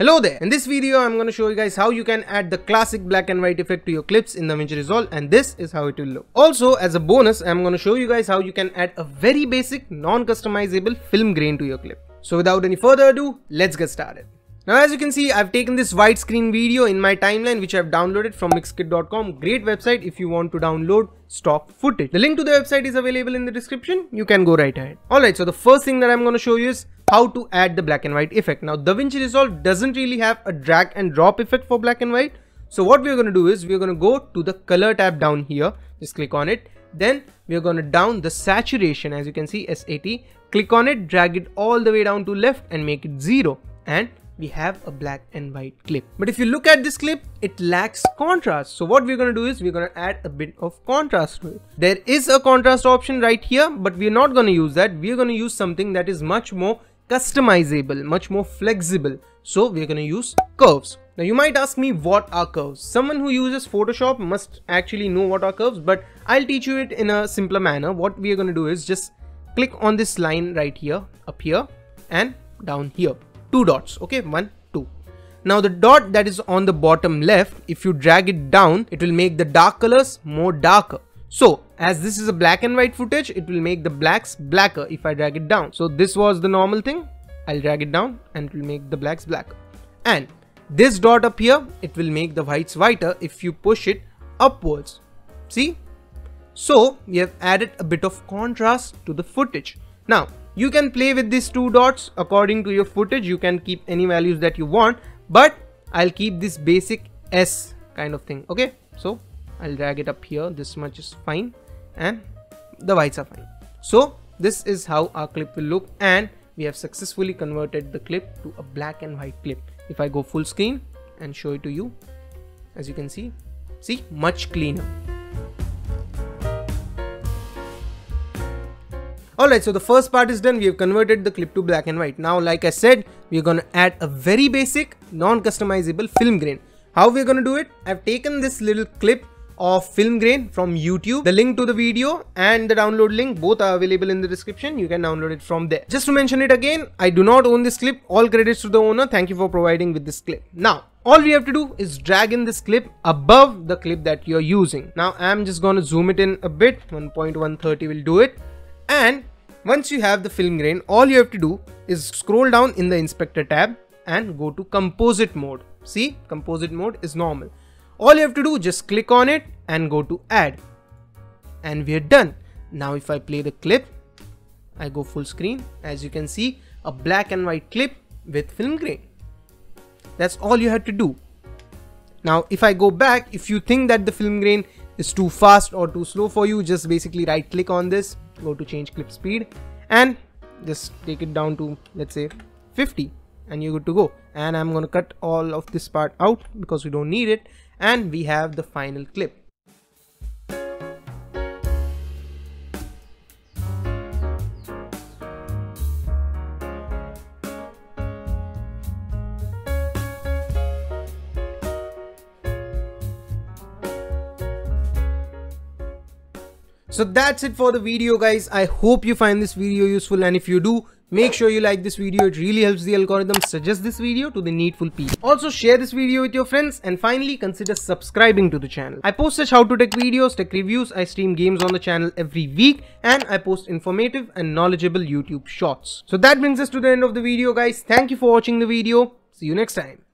Hello there! In this video, I'm going to show you guys how you can add the classic black and white effect to your clips in DaVinci Resolve and this is how it will look. Also, as a bonus, I'm going to show you guys how you can add a very basic non-customizable film grain to your clip. So without any further ado, let's get started. Now as you can see, I've taken this widescreen video in my timeline which I've downloaded from mixkit.com. Great website if you want to download stock footage. The link to the website is available in the description. You can go right ahead. Alright, so the first thing that I'm going to show you is how to add the black and white effect. Now DaVinci Resolve doesn't really have a drag and drop effect for black and white. So what we're going to do is we're going to go to the color tab down here. Just click on it. Then we're going to down the saturation as you can see SAT. Click on it, drag it all the way down to left and make it zero. And we have a black and white clip. But if you look at this clip, it lacks contrast. So what we're going to do is we're going to add a bit of contrast to it. There is a contrast option right here, but we're not going to use that. We're going to use something that is much more customizable, much more flexible. So we're going to use curves. Now you might ask me what are curves? Someone who uses Photoshop must actually know what are curves, but I'll teach you it in a simpler manner. What we are going to do is just click on this line right here, up here and down here two dots okay one two now the dot that is on the bottom left if you drag it down it will make the dark colors more darker so as this is a black and white footage it will make the blacks blacker if I drag it down. So this was the normal thing. I'll drag it down and it will make the blacks blacker. And this dot up here it will make the whites whiter if you push it upwards. See? So we have added a bit of contrast to the footage. Now you can play with these two dots according to your footage. You can keep any values that you want, but I'll keep this basic S kind of thing. Okay, so I'll drag it up here. This much is fine and the whites are fine. So this is how our clip will look and we have successfully converted the clip to a black and white clip. If I go full screen and show it to you, as you can see, see much cleaner. Alright, so the first part is done. We have converted the clip to black and white. Now, like I said, we're going to add a very basic, non-customizable film grain. How we're going to do it? I've taken this little clip of film grain from YouTube. The link to the video and the download link both are available in the description. You can download it from there. Just to mention it again, I do not own this clip. All credits to the owner. Thank you for providing with this clip. Now, all we have to do is drag in this clip above the clip that you're using. Now, I'm just going to zoom it in a bit. 1.130 will do it. And once you have the film grain, all you have to do is scroll down in the inspector tab and go to composite mode. See, composite mode is normal. All you have to do just click on it and go to add. And we're done. Now if I play the clip, I go full screen. As you can see, a black and white clip with film grain. That's all you had to do. Now if I go back, if you think that the film grain is too fast or too slow for you, just basically right click on this go to change clip speed and just take it down to let's say 50 and you're good to go. And I'm gonna cut all of this part out because we don't need it. And we have the final clip. So that's it for the video guys. I hope you find this video useful. And if you do, make sure you like this video. It really helps the algorithm suggest this video to the needful people. Also share this video with your friends and finally consider subscribing to the channel. I post such how to tech videos, tech reviews, I stream games on the channel every week and I post informative and knowledgeable YouTube shorts. So that brings us to the end of the video guys. Thank you for watching the video. See you next time.